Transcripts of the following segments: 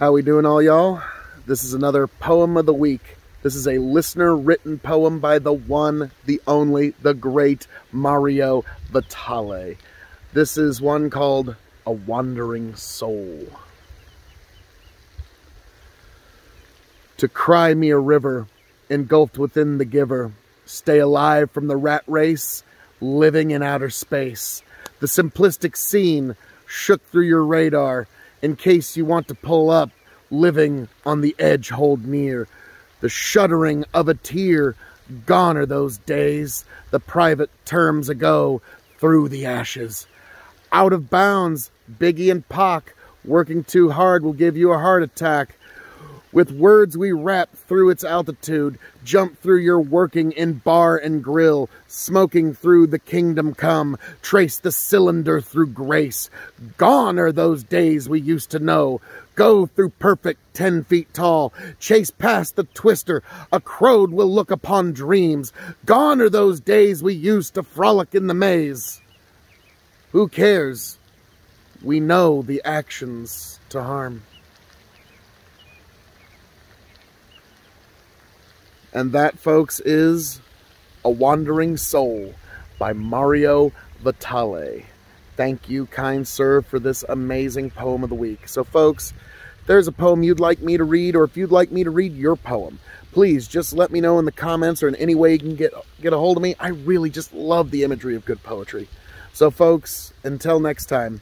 How we doing all y'all? This is another poem of the week. This is a listener written poem by the one, the only, the great Mario Vitale. This is one called A Wandering Soul. To cry me a river, engulfed within the giver, stay alive from the rat race, living in outer space. The simplistic scene shook through your radar in case you want to pull up, living on the edge hold near. The shuddering of a tear, gone are those days, the private terms ago through the ashes. Out of bounds, Biggie and Pac, working too hard will give you a heart attack. With words we rap through its altitude, jump through your working in bar and grill, smoking through the kingdom come, trace the cylinder through grace. Gone are those days we used to know. Go through perfect ten feet tall, chase past the twister, a crowd will look upon dreams. Gone are those days we used to frolic in the maze. Who cares? We know the actions to harm. And that, folks, is A Wandering Soul by Mario Vitale. Thank you, kind sir, for this amazing poem of the week. So, folks, there's a poem you'd like me to read, or if you'd like me to read your poem, please just let me know in the comments or in any way you can get, get a hold of me. I really just love the imagery of good poetry. So, folks, until next time,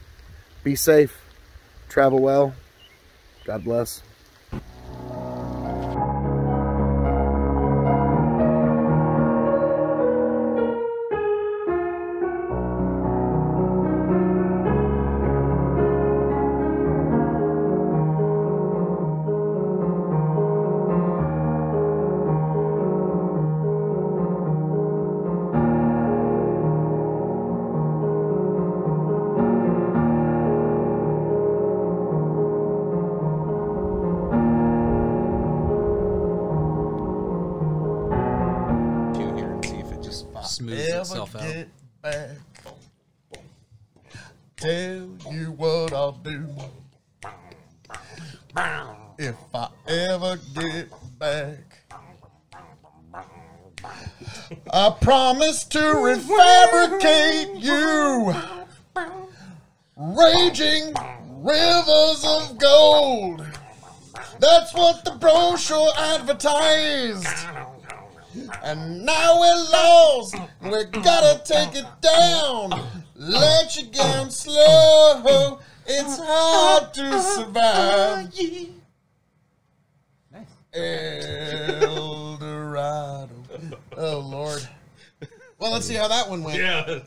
be safe, travel well, God bless. Smooths Ever itself out. get back? Tell you what I'll do. If I ever get back, I promise to refabricate you. Raging rivers of gold. That's what the brochure advertised. And now we're lost. We gotta take it down. Let you down slow. It's hard to survive. Nice. El Dorado. Oh Lord. Well, let's see how that one went. Yeah.